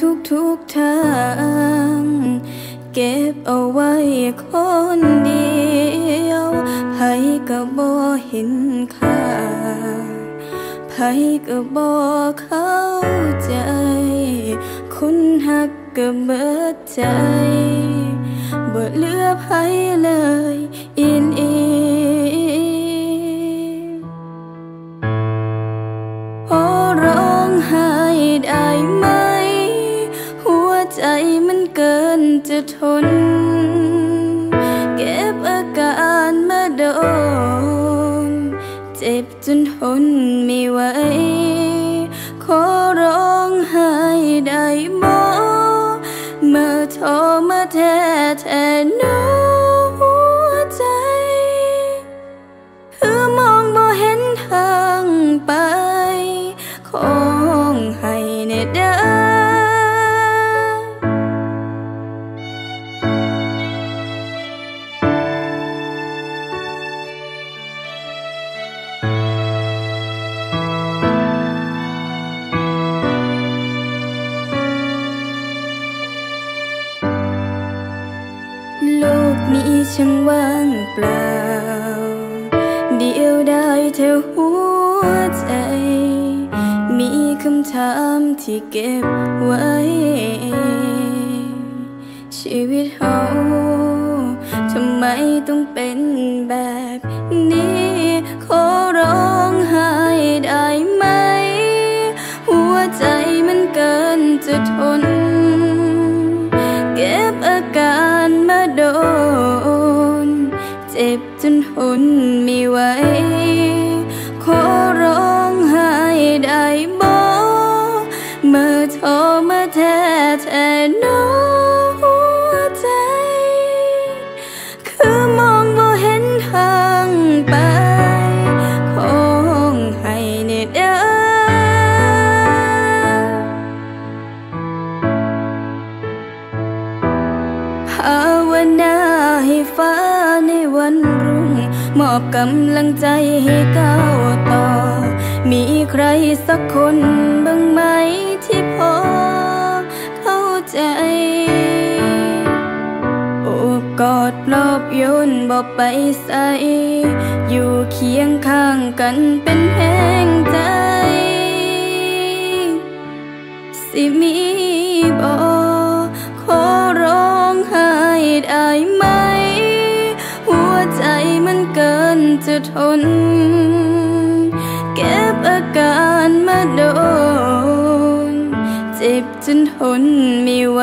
ทุกทุกทาง เก็บเอาไว้คนเดียวไผก็บ่เห็นค่าไผก็บ่เข้าใจ คนหักก็เบิดใจบ่เลือไผเลยอินอี ทน เก็บอาการมาโดน เจ็บจนทนไม่ไหว ช่างว่างเปล่า เดียวได้เธอหัวใจ มีคำถามที่เก็บไว้ ชีวิตเฮาทำไมต้องเป็น เจ็บจนทนไม่ มอบกำลังใจให้ก้าวต่อ มีใครสักคนบ้างไหมที่พอเข้าใจ โอบกอดปลอบโยนบอกไปใส่อยู่เคียงข้างกันเป็นแห่งใจ สิมี จะทน เก็บอาการมาโดน เจ็บจนทนไม่ไหว